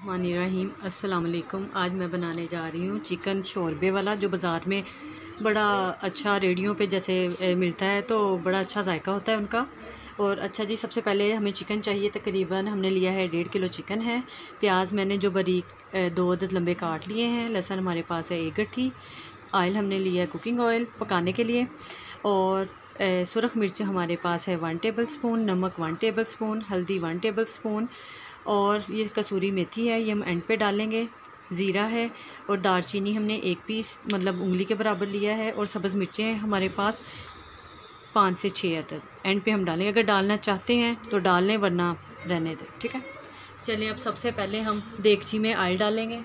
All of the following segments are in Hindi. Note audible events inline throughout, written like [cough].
रहीम, अस्सलाम वालेकुम। आज मैं बनाने जा रही हूँ चिकन शोरबे वाला, जो बाज़ार में बड़ा अच्छा रेडियो पे जैसे मिलता है तो बड़ा अच्छा जायका होता है उनका। और अच्छा जी, सबसे पहले हमें चिकन चाहिए, तकरीबन हमने लिया है डेढ़ किलो चिकन है। प्याज मैंने जो बारीक दो अदद लंबे काट लिए हैं, लहसुन हमारे पास है एक गट्ठी ऑयल हमने लिया है कुकिंग ऑयल पकाने के लिए, और सुरख मिर्च हमारे पास है वन टेबल स्पून, नमक वन टेबल स्पून, हल्दी वन टेबल स्पून और ये कसूरी मेथी है, ये हम एंड पे डालेंगे, ज़ीरा है और दारचीनी हमने एक पीस मतलब उंगली के बराबर लिया है और सब्ज़ मिर्चें हैं हमारे पास पाँच से छः अदद एंड पे हम डालेंगे। अगर डालना चाहते हैं तो डाल लें, वरना रहने दें, ठीक है? चलिए अब सबसे पहले हम देगची में ऑयल डालेंगे।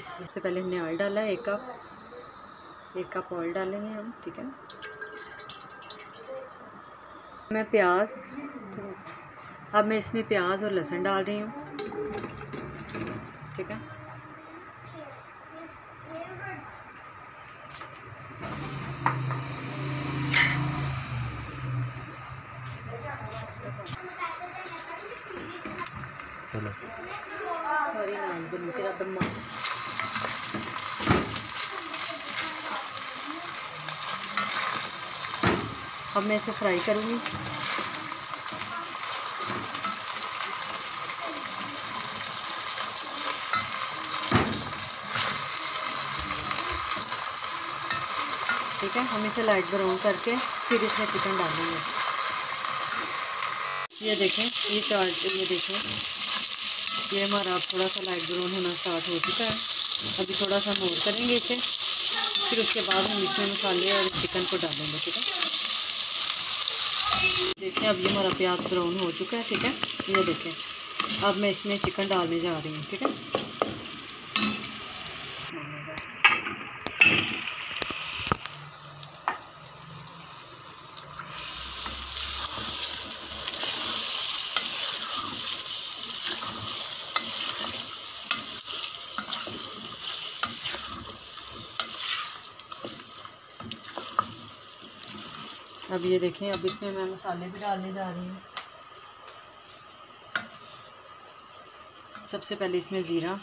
सबसे पहले हमने ऑयल डाला है, एक कप एक कप ऑयल डालेंगे हम, ठीक है? मैं प्याज अब मैं इसमें प्याज और लहसुन डाल रही हूँ। ठीक है? सॉरी नाम तेरा दम्मा अब मैं इसे फ्राई करूँगी। ठीक है? हम इसे लाइट ब्राउन करके फिर इसमें चिकन डालेंगे। ये देखें, ये चार्ट ये देखें। ये हमारा थोड़ा सा लाइट ब्राउन होना स्टार्ट हो चुका है। अभी थोड़ा सा मोर करेंगे इसे। फिर उसके बाद हम इसमें मसाले और चिकन को डालेंगे, ठीक है? देखें अब ये हमारा प्याज ब्राउन हो चुका है, ठीक है? ये देखें। अब मैं इसमें चिकन डालने जा रही हूँ, ठीक है? अब ये देखें, अब इसमें मैं मसाले भी डालने जा रही हूँ। सबसे पहले इसमें ज़ीरा,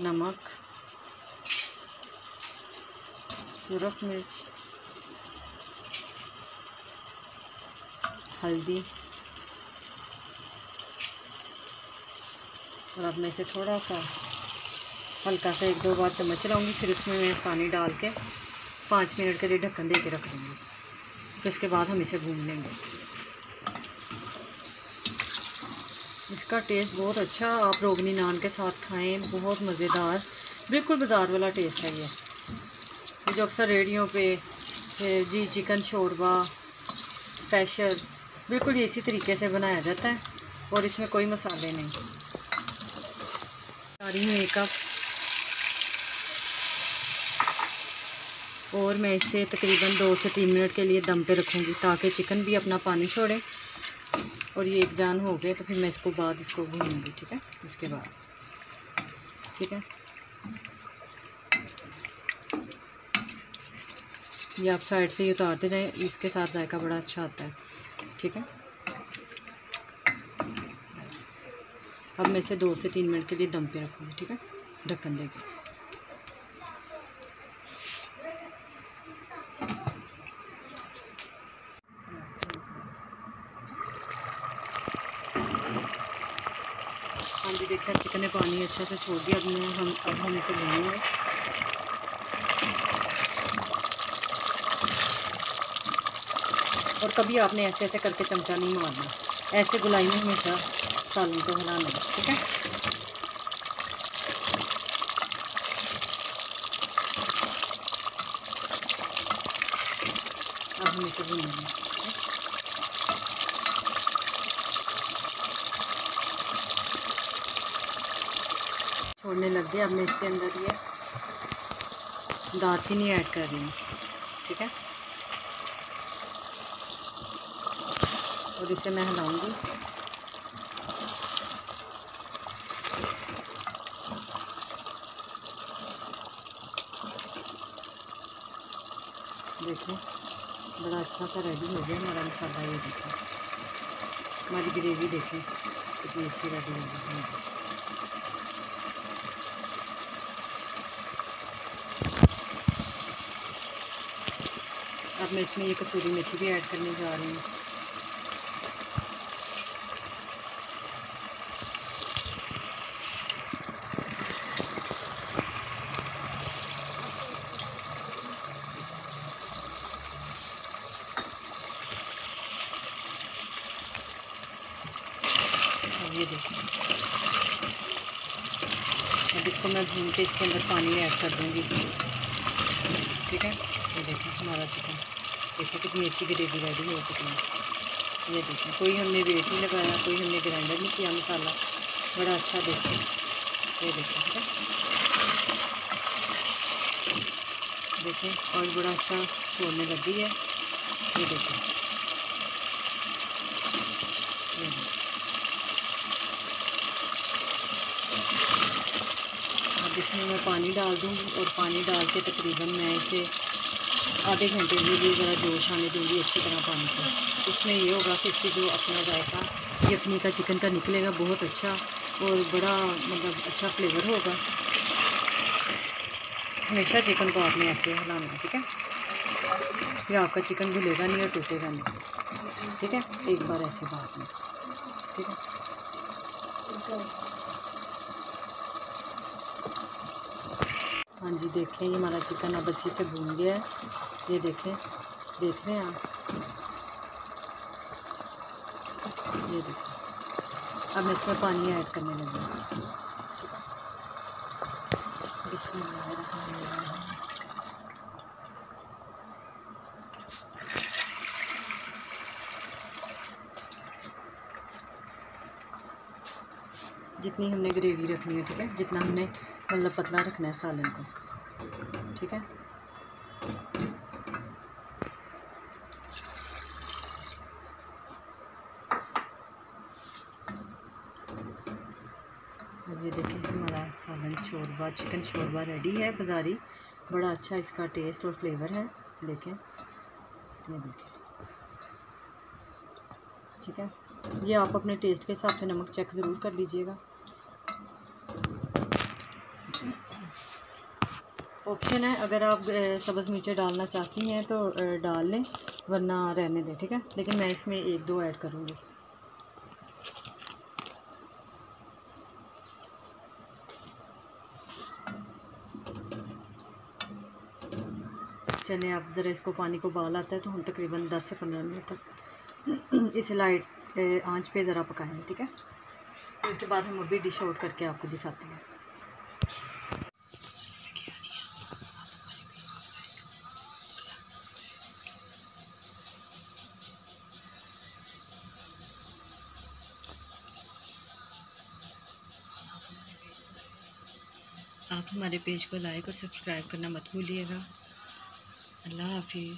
नमक, सुरख मिर्च, हल्दी, और अब मैं इसे थोड़ा सा हल्का सा एक दो बार चम्मच चलाऊँगी, फिर उसमें मैं पानी डाल के पाँच मिनट के लिए ढक्कन दे के रख दूँगी। फिर उसके बाद हम इसे भून लेंगे। इसका टेस्ट बहुत अच्छा आप रोगनी नान के साथ खाएँ, बहुत मज़ेदार, बिल्कुल बाज़ार वाला टेस्ट है ये। जो अक्सर रेडियो पे जी चिकन शोरबा स्पेशल बिल्कुल ये इसी तरीके से बनाया जाता है, और इसमें कोई मसाले नहीं। एक कप और मैं इसे तकरीबन दो से तीन मिनट के लिए दम पे रखूँगी ताकि चिकन भी अपना पानी छोड़े और ये एक जान हो गए तो फिर मैं इसको बाद इसको भूनूँगी, ठीक है? इसके बाद, ठीक है? ये आप साइड से ही उतारते जाएँ, इसके साथ जायका बड़ा अच्छा आता है, ठीक है? अब मैं इसे दो से तीन मिनट के लिए दम पे रखूँगी, ठीक है? ढक्कन देके। जी देखा चिकन ने पानी अच्छे से छोड़ दिया, अब मैं, हम, अब हम इसे भूनेंगे और कभी आपने ऐसे ऐसे करके चमचा नहीं मारना। ऐसे गुलाई में हमेशा सालन को हिलाना, ठीक है? अब हम इसे भूनेंगे। छोड़ने लग गया अब मैं इसके अंदर ये दालचीनी ऐड कर रही हूँ, ठीक है? और इसे मैं हिलाऊँगी। देखिए, बड़ा अच्छा सा रेडी हो गया हमारा मसाला ये देखिए। हमारी ग्रेवी देखें कितनी अच्छी रेडी होगी अब मैं इसमें ये कसूरी मेथी भी ऐड करने जा रही हूँ। अब इसको मैं भून के इसके अंदर पानी ऐड कर दूँगी। ठीक है? ये देखिए हमारा चिकन। देखिए कितनी अच्छी ग्रेवी रेडी हो चुकी है ये देखें, कोई हमने वेट नहीं लगाया, कोई हमने ग्राइंडर नहीं किया मसाला। बड़ा अच्छा देखें। ये देखें देखें और बड़ा अच्छा छोड़ने लगी है। ये देखें। अब इसमें मैं पानी डाल दूँ, और पानी डाल के तकरीबन मैं इसे आधे घंटे के लिए ज़रा जोश आने दूँगी अच्छी तरह पानी को। उसमें ये होगा कि इसकी जो अपना जायका यखनी का चिकन का निकलेगा, बहुत अच्छा और बड़ा मतलब अच्छा फ्लेवर होगा। हमेशा चिकन को आपने ऐसे हिलाना ठीक है? फिर आपका चिकन घुलेगा नहीं और टूटेगा नहीं, ठीक है? एक बार ऐसे बात में, ठीक है? हाँ जी देखें ये हमारा चिकन अब अच्छे से भून गया है। ये देखें, देख रहे हैं आप? ये देखें। अब इसमें पानी ऐड करने लगी जितनी हमने ग्रेवी रखनी है, ठीक है? जितना हमने मतलब पतला रखना है सालन को, ठीक है? अब ये देखिए हमारा सालन शोरबा, चिकन शोरबा रेडी है बाज़ारी। बड़ा अच्छा इसका टेस्ट और फ्लेवर है। देखें। ये देखें ठीक है? ये आप अपने टेस्ट के हिसाब से नमक चेक ज़रूर कर लीजिएगा। ऑप्शन है, अगर आप सब्ज़ मिर्चें डालना चाहती हैं तो डाल लें, वरना रहने दें, ठीक है? लेकिन मैं इसमें एक दो ऐड करूँगी। चलें आप ज़रा इसको पानी को उबाल आता है तो हम तकरीबन 10 से 15 मिनट तक [clears throat] इसे लाइट आँच पे ज़रा पकाएँगे, ठीक है? उसके बाद हम अभी डिश आउट करके आपको दिखाते हैं। आप हमारे पेज को लाइक और सब्सक्राइब करना मत भूलिएगा। I love you.